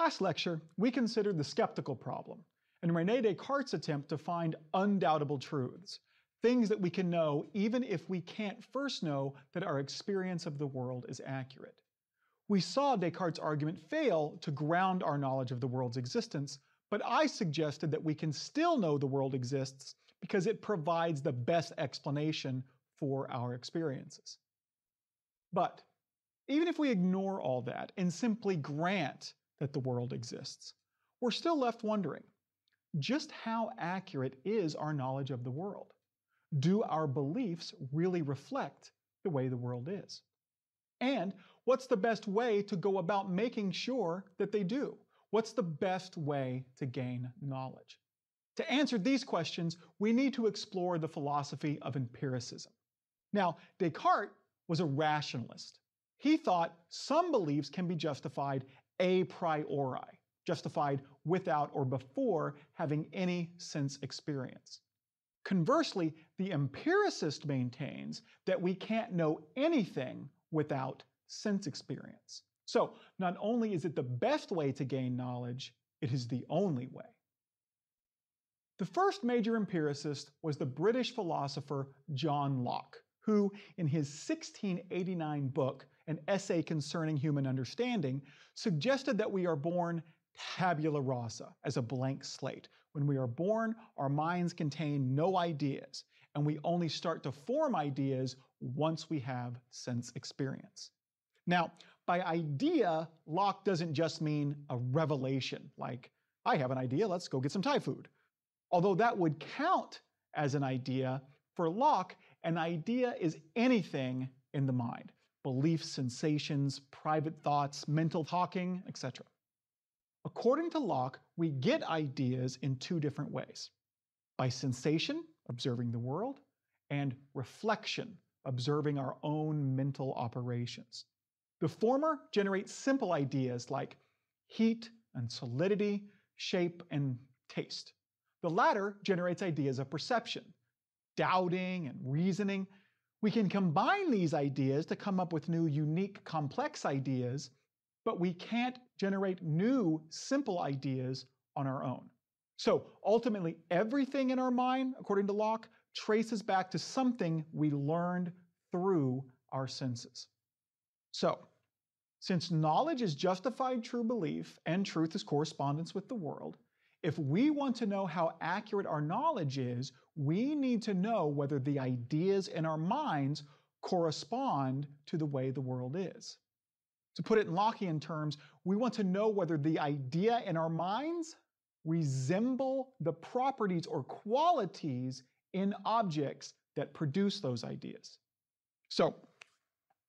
Last lecture, we considered the skeptical problem and Rene Descartes' attempt to find undoubtable truths, things that we can know even if we can't first know that our experience of the world is accurate. We saw Descartes' argument fail to ground our knowledge of the world's existence, but I suggested that we can still know the world exists because it provides the best explanation for our experiences. But even if we ignore all that and simply grant that the world exists, we're still left wondering just how accurate is our knowledge of the world? Do our beliefs really reflect the way the world is? And what's the best way to go about making sure that they do? What's the best way to gain knowledge? To answer these questions, we need to explore the philosophy of empiricism. Now, Descartes was a rationalist. He thought some beliefs can be justified a priori justified without or before having any sense experience. Conversely, the empiricist maintains that we can't know anything without sense experience. So, not only is it the best way to gain knowledge, it is the only way. The first major empiricist was the British philosopher John Locke, who, in his 1689 book, An Essay Concerning Human Understanding, suggested that we are born tabula rasa, as a blank slate. When we are born, our minds contain no ideas, and we only start to form ideas once we have sense experience. Now, by idea, Locke doesn't just mean a revelation, like, I have an idea, let's go get some Thai food. Although that would count as an idea, for Locke, an idea is anything in the mind beliefs, sensations, private thoughts, mental talking, etc. According to Locke, we get ideas in two different ways by sensation, observing the world, and reflection, observing our own mental operations. The former generates simple ideas like heat and solidity, shape and taste. The latter generates ideas of perception, doubting and reasoning. We can combine these ideas to come up with new, unique, complex ideas but we can't generate new simple ideas on our own. So ultimately, everything in our mind, according to Locke, traces back to something we learned through our senses. So, since knowledge is justified true belief and truth is correspondence with the world, if we want to know how accurate our knowledge is, we need to know whether the ideas in our minds correspond to the way the world is. To put it in Lockean terms, we want to know whether the idea in our minds resemble the properties or qualities in objects that produce those ideas. So,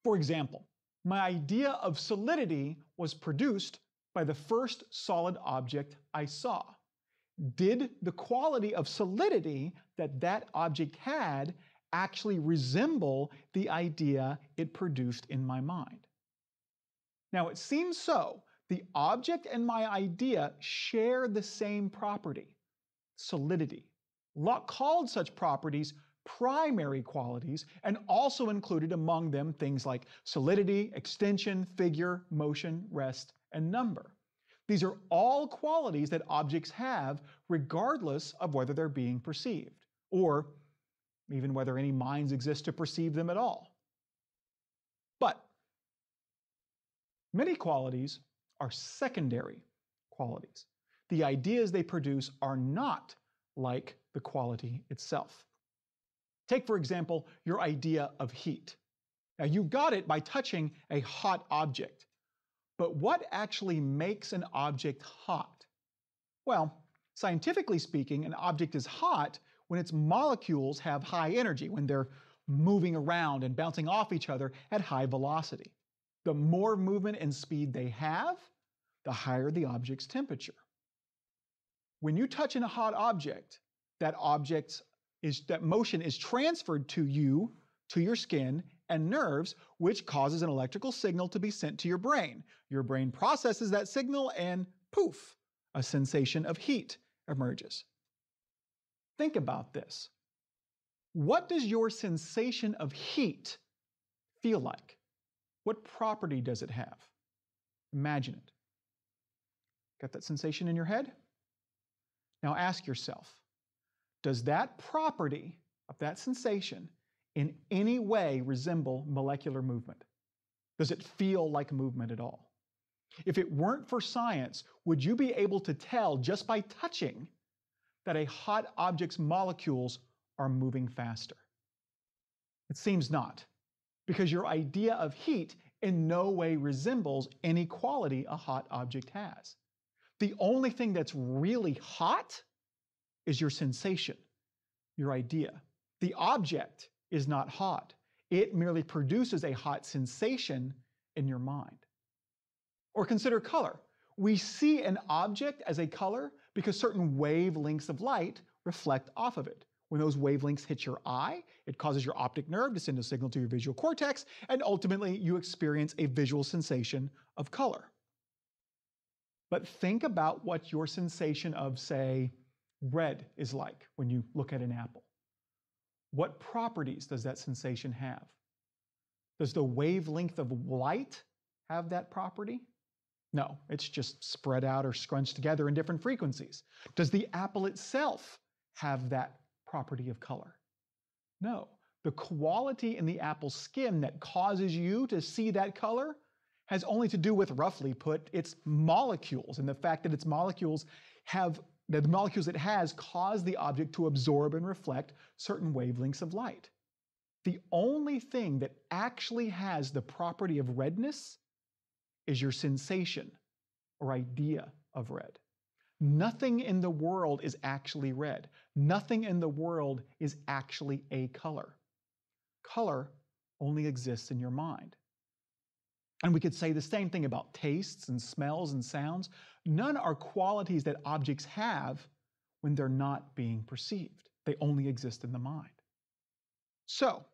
for example, my idea of solidity was produced by the first solid object I saw. Did the quality of solidity that that object had actually resemble the idea it produced in my mind? Now, it seems so. The object and my idea share the same property, solidity. Locke called such properties primary qualities and also included among them things like solidity, extension, figure, motion, rest, and number. These are all qualities that objects have regardless of whether they're being perceived or even whether any minds exist to perceive them at all. But Many qualities are secondary qualities. The ideas they produce are not like the quality itself. Take, for example, your idea of heat. Now, you got it by touching a hot object. But what actually makes an object hot? Well, scientifically speaking, an object is hot when its molecules have high energy, when they're moving around and bouncing off each other at high velocity. The more movement and speed they have, the higher the object's temperature. When you touch in a hot object, that object's is that motion is transferred to you, to your skin and nerves, which causes an electrical signal to be sent to your brain. Your brain processes that signal and poof, a sensation of heat emerges. Think about this. What does your sensation of heat feel like? What property does it have? Imagine it. Got that sensation in your head? Now ask yourself Does that property of that sensation in any way resemble molecular movement? Does it feel like movement at all? If it weren't for science, would you be able to tell just by touching that a hot object's molecules are moving faster? It seems not, because your idea of heat in no way resembles any quality a hot object has. The only thing that's really hot is your sensation, your idea. The object is not hot. It merely produces a hot sensation in your mind. Or consider color. We see an object as a color because certain wavelengths of light reflect off of it. When those wavelengths hit your eye, it causes your optic nerve to send a signal to your visual cortex, and ultimately you experience a visual sensation of color. But think about what your sensation of, say, red is like when you look at an apple. What properties does that sensation have? Does the wavelength of light have that property? No, it's just spread out or scrunched together in different frequencies. Does the apple itself have that property of color? No. The quality in the apple's skin that causes you to see that color has only to do with, roughly put, its molecules and the fact that its molecules have, the molecules it has cause the object to absorb and reflect certain wavelengths of light. The only thing that actually has the property of redness is your sensation or idea of red. Nothing in the world is actually red. Nothing in the world is actually a color. Color only exists in your mind. And we could say the same thing about tastes and smells and sounds. None are qualities that objects have when they're not being perceived. They only exist in the mind. So,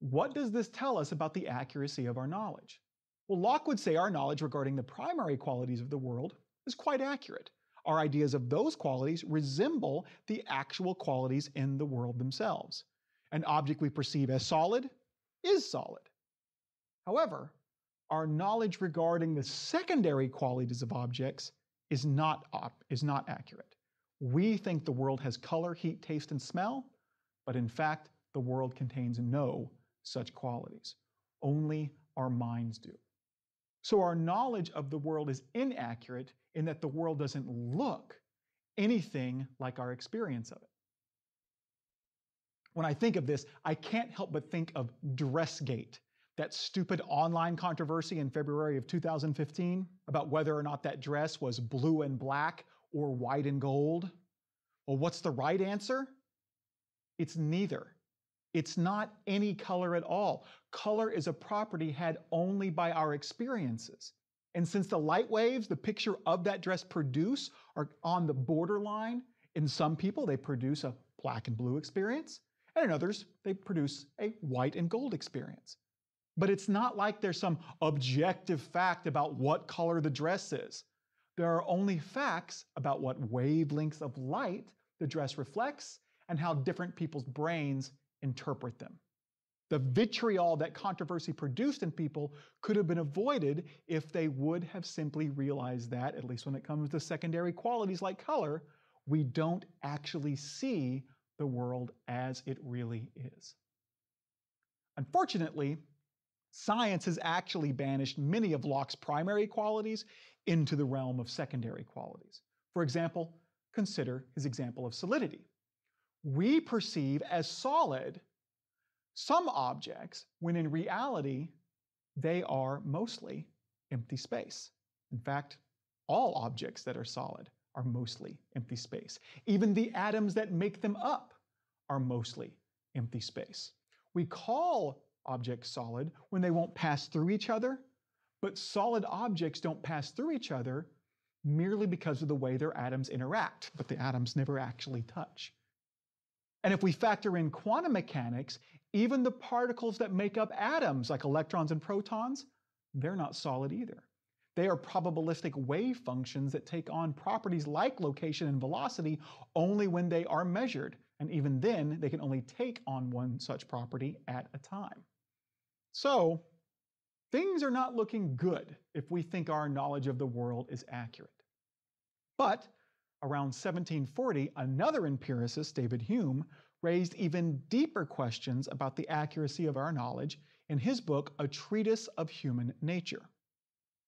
what does this tell us about the accuracy of our knowledge? Well, Locke would say our knowledge regarding the primary qualities of the world is quite accurate. Our ideas of those qualities resemble the actual qualities in the world themselves. An object we perceive as solid is solid. However, our knowledge regarding the secondary qualities of objects is not, op- is not accurate. We think the world has color, heat, taste, and smell, but in fact, the world contains no such qualities. Only our minds do. So our knowledge of the world is inaccurate in that the world doesn't look anything like our experience of it. When I think of this, I can't help but think of Dressgate, that stupid online controversy in February of 2015 about whether or not that dress was blue and black or white and gold. Well, what's the right answer? It's neither. It's not any color at all. Color is a property had only by our experiences. And since the light waves the picture of that dress produce are on the borderline, in some people they produce a black and blue experience, and in others they produce a white and gold experience. But it's not like there's some objective fact about what color the dress is. There are only facts about what wavelengths of light the dress reflects and how different people's brains interpret them. The vitriol that controversy produced in people could have been avoided if they would have simply realized that, at least when it comes to secondary qualities like color, we don't actually see the world as it really is. Unfortunately, science has actually banished many of Locke's primary qualities into the realm of secondary qualities. For example, consider his example of solidity we perceive as solid some objects when in reality they are mostly empty space. In fact, all objects that are solid are mostly empty space. Even the atoms that make them up are mostly empty space. We call objects solid when they won't pass through each other, but solid objects don't pass through each other merely because of the way their atoms interact, but the atoms never actually touch. And if we factor in quantum mechanics, even the particles that make up atoms, like electrons and protons, they're not solid either. They are probabilistic wave functions that take on properties like location and velocity only when they are measured. And even then, they can only take on one such property at a time. So, things are not looking good if we think our knowledge of the world is accurate. But around 1740, another empiricist, David Hume, raised even deeper questions about the accuracy of our knowledge in his book, A Treatise of Human Nature.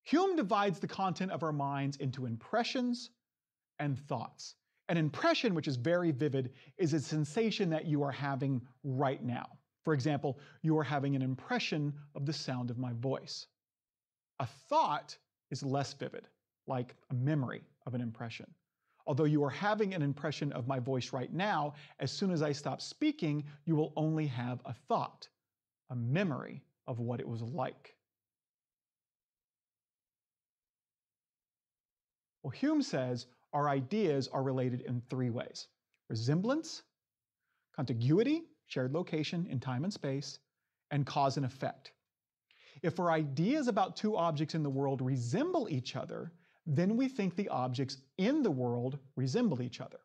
Hume divides the content of our minds into impressions and thoughts. An impression, which is very vivid, is a sensation that you are having right now. For example, you are having an impression of the sound of my voice. A thought is less vivid, like a memory of an impression. Although you are having an impression of my voice right now, as soon as I stop speaking, you will only have a thought, a memory of what it was like. Well, Hume says our ideas are related in three ways resemblance, contiguity, shared location in time and space, and cause and effect. If our ideas about two objects in the world resemble each other, then we think the objects in the world resemble each other.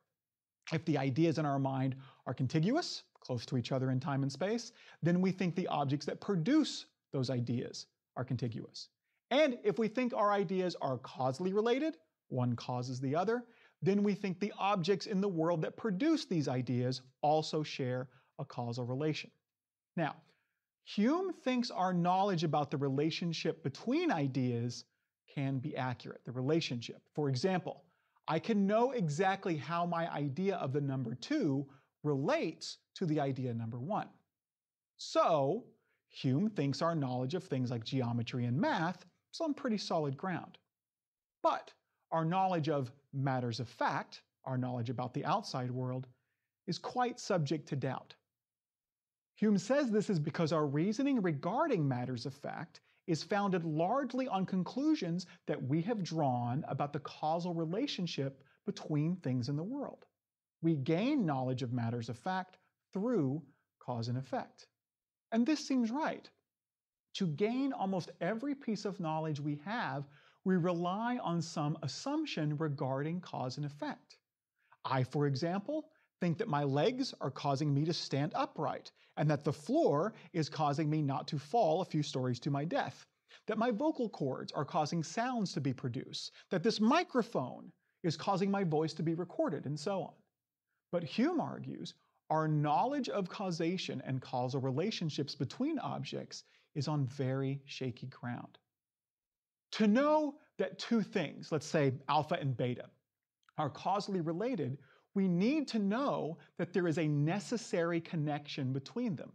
If the ideas in our mind are contiguous, close to each other in time and space, then we think the objects that produce those ideas are contiguous. And if we think our ideas are causally related, one causes the other, then we think the objects in the world that produce these ideas also share a causal relation. Now, Hume thinks our knowledge about the relationship between ideas can be accurate, the relationship. For example, I can know exactly how my idea of the number two relates to the idea number one. So, Hume thinks our knowledge of things like geometry and math is on pretty solid ground. But our knowledge of matters of fact, our knowledge about the outside world, is quite subject to doubt. Hume says this is because our reasoning regarding matters of fact is founded largely on conclusions that we have drawn about the causal relationship between things in the world. We gain knowledge of matters of fact through cause and effect. And this seems right. To gain almost every piece of knowledge we have, we rely on some assumption regarding cause and effect. I, for example, think that my legs are causing me to stand upright, and that the floor is causing me not to fall a few stories to my death, that my vocal cords are causing sounds to be produced, that this microphone is causing my voice to be recorded, and so on. But Hume argues our knowledge of causation and causal relationships between objects is on very shaky ground. To know that two things, let's say alpha and beta, are causally related, we need to know that there is a necessary connection between them.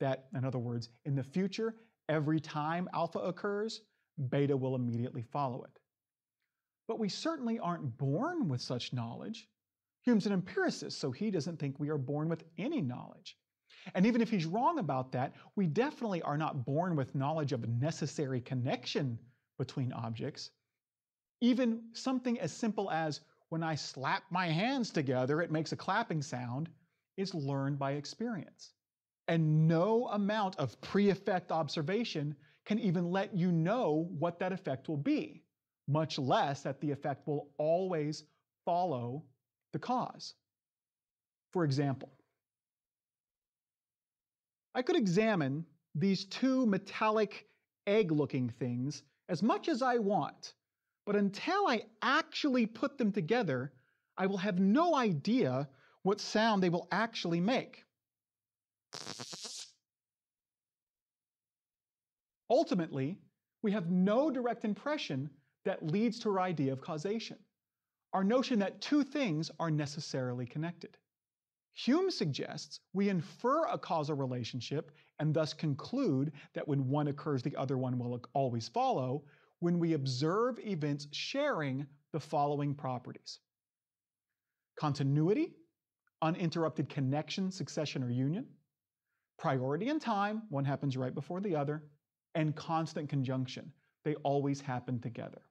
That, in other words, in the future, every time alpha occurs, beta will immediately follow it. But we certainly aren't born with such knowledge. Hume's an empiricist, so he doesn't think we are born with any knowledge. And even if he's wrong about that, we definitely are not born with knowledge of a necessary connection between objects. Even something as simple as when I slap my hands together, it makes a clapping sound, is learned by experience. And no amount of pre effect observation can even let you know what that effect will be, much less that the effect will always follow the cause. For example, I could examine these two metallic egg looking things as much as I want, but until I actually put them together, I will have no idea what sound they will actually make. Ultimately, we have no direct impression that leads to our idea of causation, our notion that two things are necessarily connected. Hume suggests we infer a causal relationship and thus conclude that when one occurs, the other one will always follow when we observe events sharing the following properties continuity, uninterrupted connection, succession, or union, priority in time, one happens right before the other, and constant conjunction. They always happen together.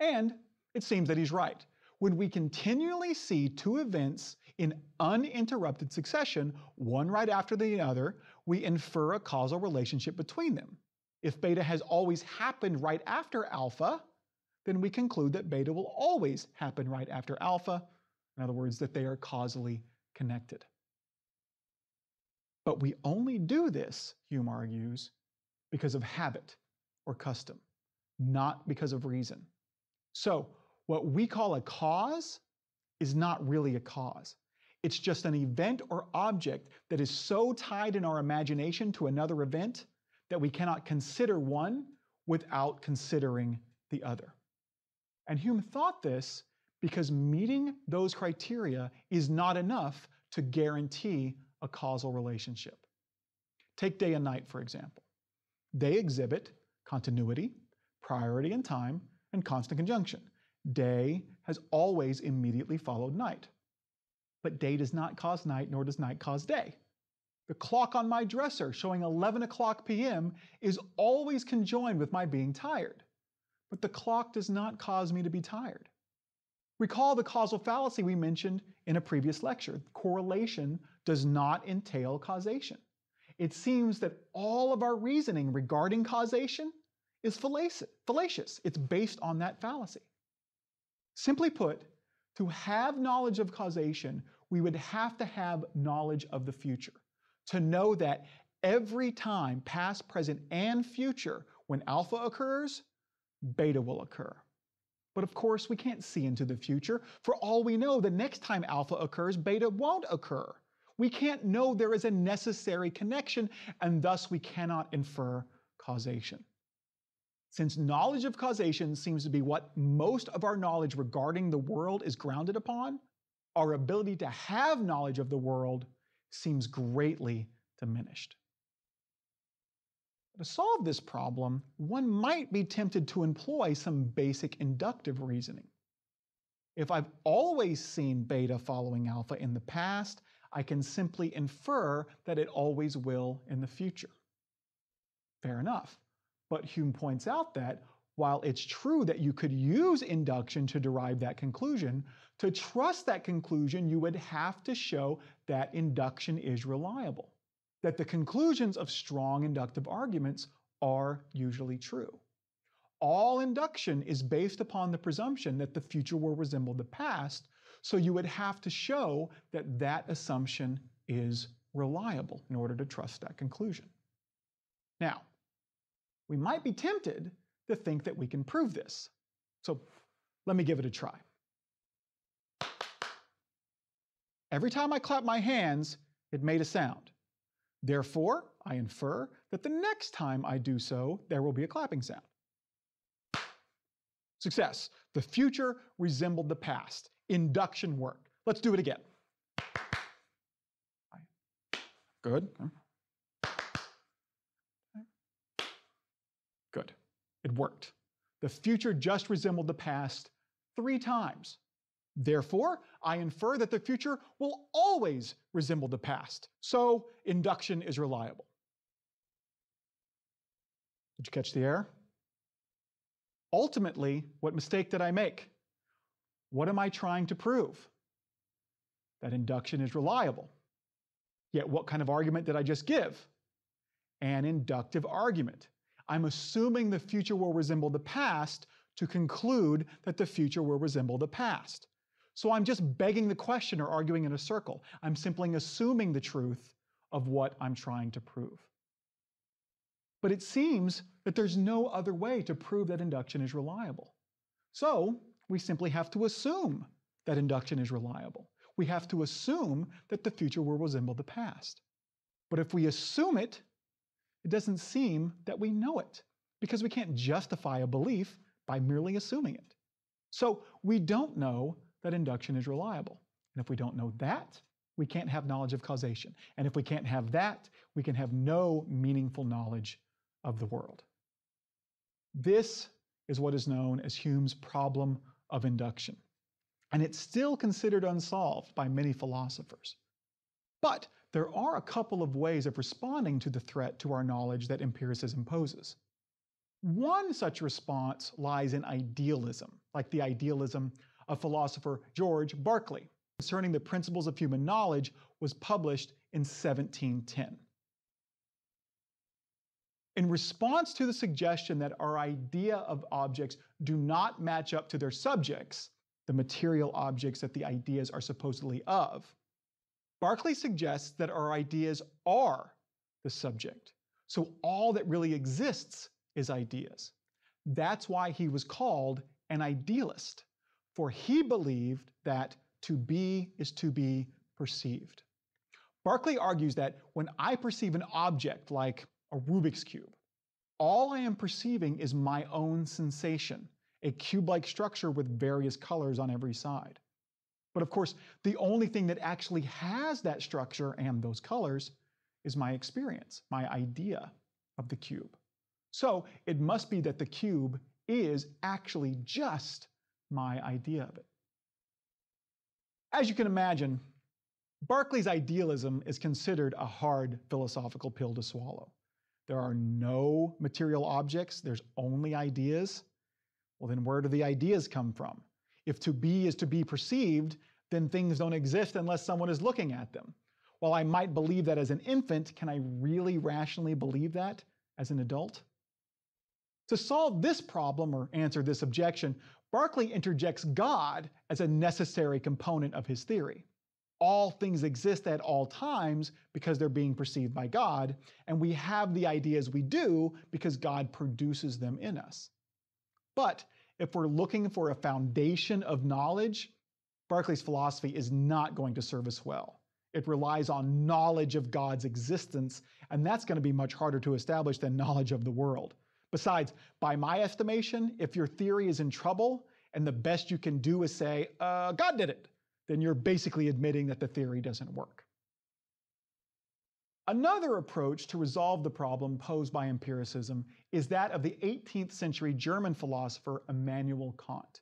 And it seems that he's right. When we continually see two events in uninterrupted succession, one right after the other, we infer a causal relationship between them. If beta has always happened right after alpha, then we conclude that beta will always happen right after alpha. In other words, that they are causally connected. But we only do this, Hume argues, because of habit or custom, not because of reason. So, what we call a cause is not really a cause. It's just an event or object that is so tied in our imagination to another event that we cannot consider one without considering the other. And Hume thought this because meeting those criteria is not enough to guarantee a causal relationship. Take day and night, for example. They exhibit continuity, priority in time, and constant conjunction. Day has always immediately followed night. But day does not cause night, nor does night cause day. The clock on my dresser showing 11 o'clock p.m. is always conjoined with my being tired. But the clock does not cause me to be tired. Recall the causal fallacy we mentioned in a previous lecture. Correlation does not entail causation. It seems that all of our reasoning regarding causation is fallacious. It's based on that fallacy. Simply put, to have knowledge of causation, we would have to have knowledge of the future. To know that every time, past, present, and future, when alpha occurs, beta will occur. But of course, we can't see into the future. For all we know, the next time alpha occurs, beta won't occur. We can't know there is a necessary connection, and thus we cannot infer causation. Since knowledge of causation seems to be what most of our knowledge regarding the world is grounded upon, our ability to have knowledge of the world seems greatly diminished. To solve this problem, one might be tempted to employ some basic inductive reasoning. If I've always seen beta following alpha in the past, I can simply infer that it always will in the future. Fair enough. But Hume points out that while it's true that you could use induction to derive that conclusion, to trust that conclusion, you would have to show that induction is reliable, that the conclusions of strong inductive arguments are usually true. All induction is based upon the presumption that the future will resemble the past, so you would have to show that that assumption is reliable in order to trust that conclusion. Now, we might be tempted to think that we can prove this. So let me give it a try. Every time I clap my hands, it made a sound. Therefore, I infer that the next time I do so, there will be a clapping sound. Success. The future resembled the past. Induction worked. Let's do it again. Good. Good. It worked. The future just resembled the past three times. Therefore, I infer that the future will always resemble the past. So induction is reliable. Did you catch the error? Ultimately, what mistake did I make? What am I trying to prove? That induction is reliable. Yet, what kind of argument did I just give? An inductive argument. I'm assuming the future will resemble the past to conclude that the future will resemble the past. So I'm just begging the question or arguing in a circle. I'm simply assuming the truth of what I'm trying to prove. But it seems that there's no other way to prove that induction is reliable. So we simply have to assume that induction is reliable. We have to assume that the future will resemble the past. But if we assume it, it doesn't seem that we know it because we can't justify a belief by merely assuming it. So we don't know that induction is reliable. And if we don't know that, we can't have knowledge of causation. And if we can't have that, we can have no meaningful knowledge of the world. This is what is known as Hume's problem of induction. And it's still considered unsolved by many philosophers. But there are a couple of ways of responding to the threat to our knowledge that empiricism poses. One such response lies in idealism, like the idealism of philosopher George Berkeley concerning the principles of human knowledge was published in 1710. In response to the suggestion that our idea of objects do not match up to their subjects, the material objects that the ideas are supposedly of, Berkeley suggests that our ideas are the subject. So all that really exists is ideas. That's why he was called an idealist. For he believed that to be is to be perceived. Berkeley argues that when I perceive an object like a Rubik's Cube, all I am perceiving is my own sensation, a cube like structure with various colors on every side. But of course, the only thing that actually has that structure and those colors is my experience, my idea of the cube. So it must be that the cube is actually just my idea of it. As you can imagine, Berkeley's idealism is considered a hard philosophical pill to swallow. There are no material objects, there's only ideas. Well, then where do the ideas come from? If to be is to be perceived, then things don't exist unless someone is looking at them. While I might believe that as an infant, can I really rationally believe that as an adult? To solve this problem or answer this objection, Berkeley interjects God as a necessary component of his theory. All things exist at all times because they're being perceived by God, and we have the ideas we do because God produces them in us. But if we're looking for a foundation of knowledge, Berkeley's philosophy is not going to serve us well. It relies on knowledge of God's existence, and that's going to be much harder to establish than knowledge of the world. Besides, by my estimation, if your theory is in trouble and the best you can do is say, uh, God did it, then you're basically admitting that the theory doesn't work. Another approach to resolve the problem posed by empiricism is that of the 18th century German philosopher Immanuel Kant.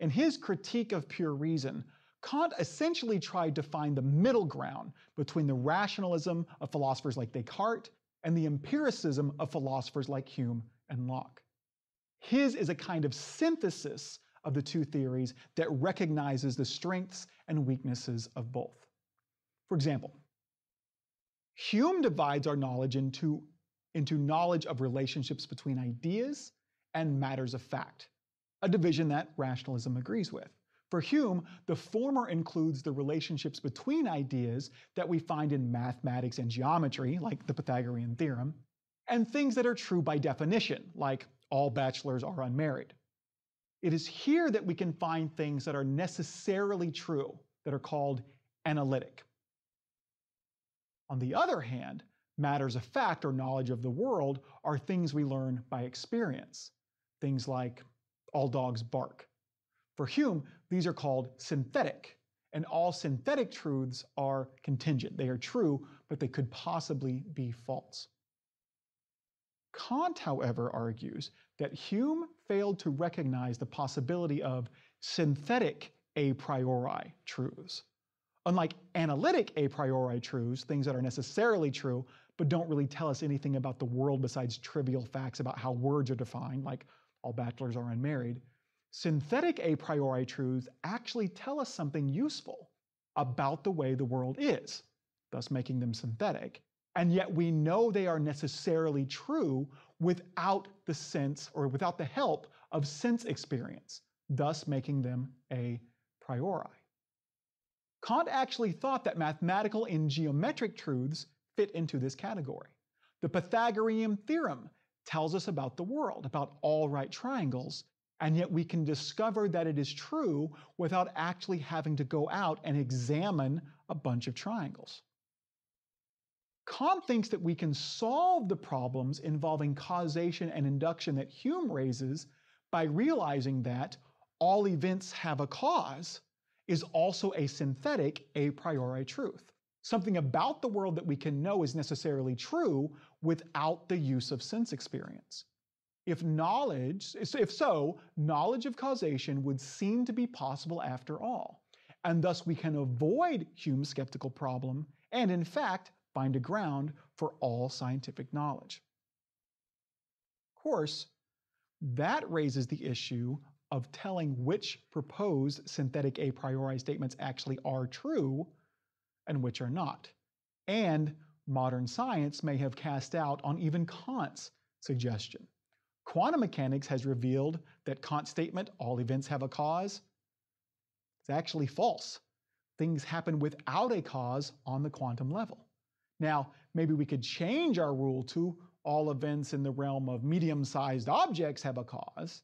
In his critique of pure reason, Kant essentially tried to find the middle ground between the rationalism of philosophers like Descartes and the empiricism of philosophers like Hume and Locke. His is a kind of synthesis of the two theories that recognizes the strengths and weaknesses of both. For example, Hume divides our knowledge into, into knowledge of relationships between ideas and matters of fact, a division that rationalism agrees with. For Hume, the former includes the relationships between ideas that we find in mathematics and geometry, like the Pythagorean theorem, and things that are true by definition, like all bachelors are unmarried. It is here that we can find things that are necessarily true, that are called analytic. On the other hand, matters of fact or knowledge of the world are things we learn by experience, things like all dogs bark. For Hume, these are called synthetic, and all synthetic truths are contingent. They are true, but they could possibly be false. Kant, however, argues that Hume failed to recognize the possibility of synthetic a priori truths. Unlike analytic a priori truths, things that are necessarily true but don't really tell us anything about the world besides trivial facts about how words are defined, like all bachelors are unmarried, synthetic a priori truths actually tell us something useful about the way the world is, thus making them synthetic and yet we know they are necessarily true without the sense or without the help of sense experience, thus making them a priori. Kant actually thought that mathematical and geometric truths fit into this category. The Pythagorean theorem tells us about the world, about all right triangles, and yet we can discover that it is true without actually having to go out and examine a bunch of triangles. Kant thinks that we can solve the problems involving causation and induction that Hume raises by realizing that all events have a cause is also a synthetic a priori truth. Something about the world that we can know is necessarily true without the use of sense experience. If knowledge, if so, knowledge of causation would seem to be possible after all, and thus we can avoid Hume's skeptical problem and in fact find a ground for all scientific knowledge. Of course, that raises the issue of telling which proposed synthetic a priori statements actually are true and which are not. And modern science may have cast doubt on even Kant's suggestion. Quantum mechanics has revealed that Kant's statement, all events have a cause, is actually false. Things happen without a cause on the quantum level. Now, maybe we could change our rule to all events in the realm of medium-sized objects have a cause,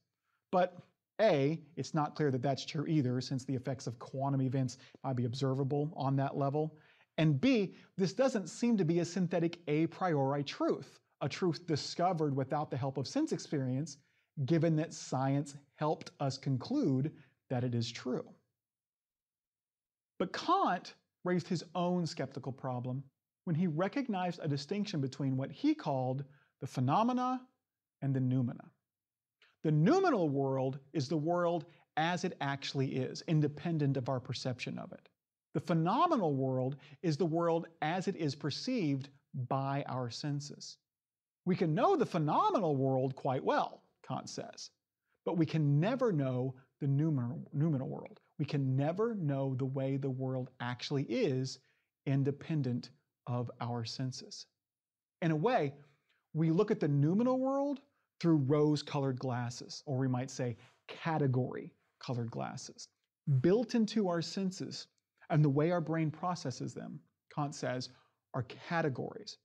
but A, it's not clear that that's true either, since the effects of quantum events might be observable on that level. And B, this doesn't seem to be a synthetic a priori truth, a truth discovered without the help of sense experience, given that science helped us conclude that it is true. But Kant raised his own skeptical problem when he recognized a distinction between what he called the phenomena and the noumena. The noumenal world is the world as it actually is, independent of our perception of it. The phenomenal world is the world as it is perceived by our senses. We can know the phenomenal world quite well, Kant says, but we can never know the noumenal, world. We can never know the way the world actually is independent of our senses. In a way, we look at the noumenal world through rose colored glasses, or we might say category colored glasses. Built into our senses and the way our brain processes them, Kant says, are categories.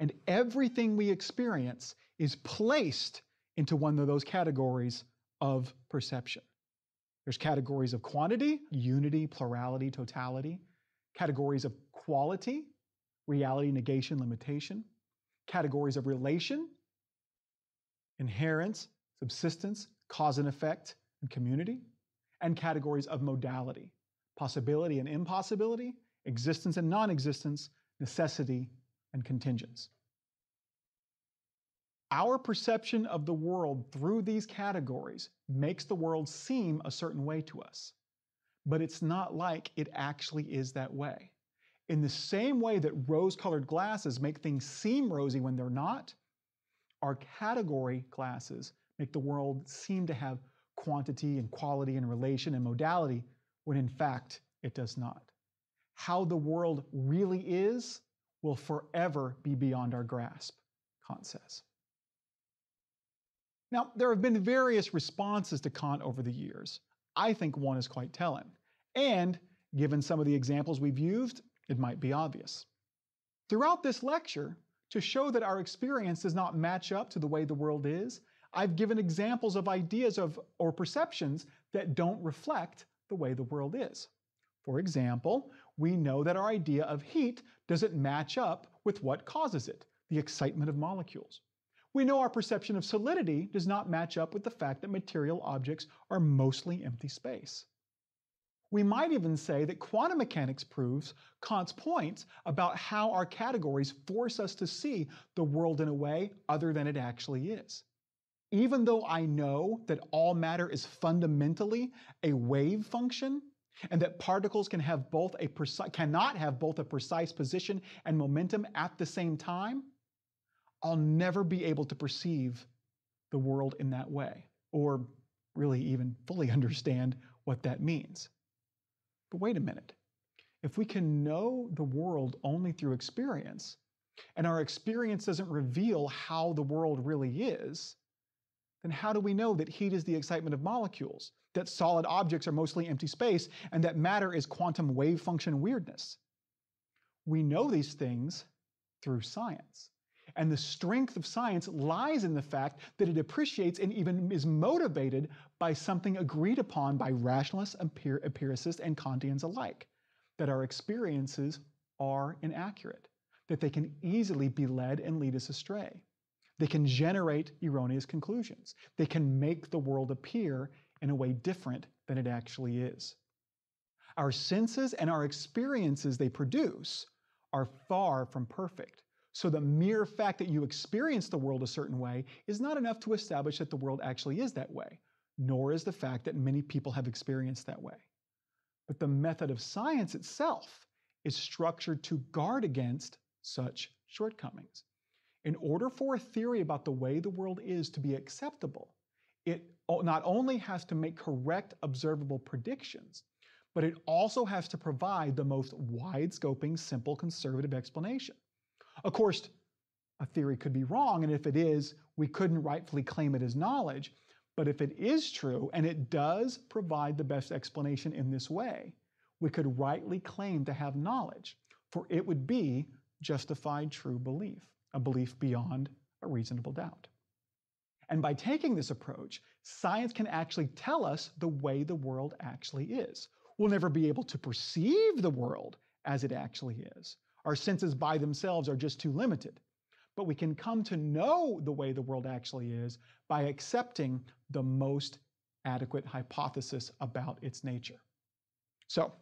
And everything we experience is placed into one of those categories of perception. There's categories of quantity, unity, plurality, totality, categories of quality, reality, negation, limitation, categories of relation, inherence, subsistence, cause and effect, and community, and categories of modality, possibility and impossibility, existence and non existence, necessity and contingence. Our perception of the world through these categories makes the world seem a certain way to us. But it's not like it actually is that way. In the same way that rose colored glasses make things seem rosy when they're not, our category glasses make the world seem to have quantity and quality and relation and modality when in fact it does not. How the world really is will forever be beyond our grasp, Kant says. Now, there have been various responses to Kant over the years. I think one is quite telling. And given some of the examples we've used, it might be obvious. Throughout this lecture, to show that our experience does not match up to the way the world is, I've given examples of ideas of or perceptions that don't reflect the way the world is. For example, we know that our idea of heat doesn't match up with what causes it, the excitement of molecules. We know our perception of solidity does not match up with the fact that material objects are mostly empty space. We might even say that quantum mechanics proves Kant's points about how our categories force us to see the world in a way other than it actually is. Even though I know that all matter is fundamentally a wave function, and that particles can have both a cannot have both a precise position and momentum at the same time, I'll never be able to perceive the world in that way, or really even fully understand what that means. But wait a minute. If we can know the world only through experience, and our experience doesn't reveal how the world really is, then how do we know that heat is the excitement of molecules, that solid objects are mostly empty space, and that matter is quantum wave function weirdness? We know these things through science. And the strength of science lies in the fact that it appreciates and even is motivated by something agreed upon by rationalists, empir- empiricists, and Kantians alike that our experiences are inaccurate, that they can easily be led and lead us astray. They can generate erroneous conclusions. They can make the world appear in a way different than it actually is. Our senses and our experiences they produce are far from perfect. So the mere fact that you experience the world a certain way is not enough to establish that the world actually is that way, nor is the fact that many people have experienced that way. But the method of science itself is structured to guard against such shortcomings. In order for a theory about the way the world is to be acceptable, it not only has to make correct observable predictions, but it also has to provide the most wide scoping, simple, conservative explanation. Of course, a theory could be wrong, and if it is, we couldn't rightfully claim it as knowledge. But if it is true, and it does provide the best explanation in this way, we could rightly claim to have knowledge, for it would be justified true belief, a belief beyond a reasonable doubt. And by taking this approach, science can actually tell us the way the world actually is. We'll never be able to perceive the world as it actually is. Our senses by themselves are just too limited. But we can come to know the way the world actually is by accepting the most adequate hypothesis about its nature. So,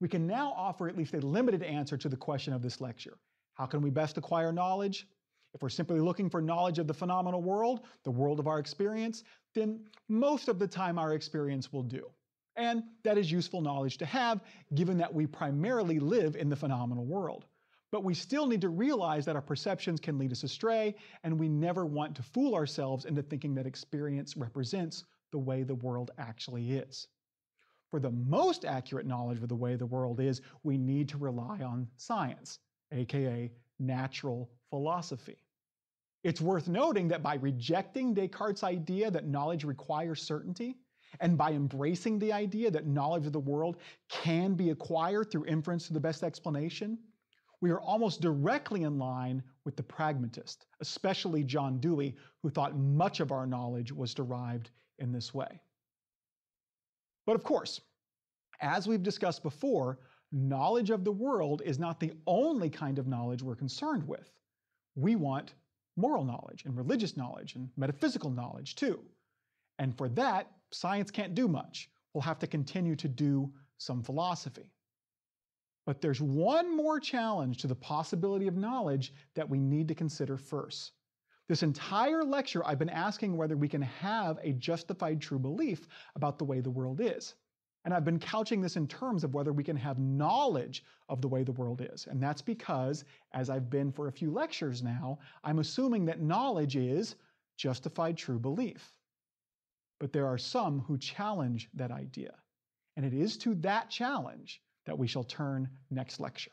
we can now offer at least a limited answer to the question of this lecture. How can we best acquire knowledge? If we're simply looking for knowledge of the phenomenal world, the world of our experience, then most of the time our experience will do. And that is useful knowledge to have, given that we primarily live in the phenomenal world. But we still need to realize that our perceptions can lead us astray, and we never want to fool ourselves into thinking that experience represents the way the world actually is. For the most accurate knowledge of the way the world is, we need to rely on science, aka natural philosophy. It's worth noting that by rejecting Descartes' idea that knowledge requires certainty, and by embracing the idea that knowledge of the world can be acquired through inference to the best explanation, we are almost directly in line with the pragmatist, especially John Dewey, who thought much of our knowledge was derived in this way. But of course, as we've discussed before, knowledge of the world is not the only kind of knowledge we're concerned with. We want moral knowledge and religious knowledge and metaphysical knowledge too. And for that, science can't do much. We'll have to continue to do some philosophy. But there's one more challenge to the possibility of knowledge that we need to consider first. This entire lecture, I've been asking whether we can have a justified true belief about the way the world is. And I've been couching this in terms of whether we can have knowledge of the way the world is. And that's because, as I've been for a few lectures now, I'm assuming that knowledge is justified true belief. But there are some who challenge that idea. And it is to that challenge that we shall turn next lecture.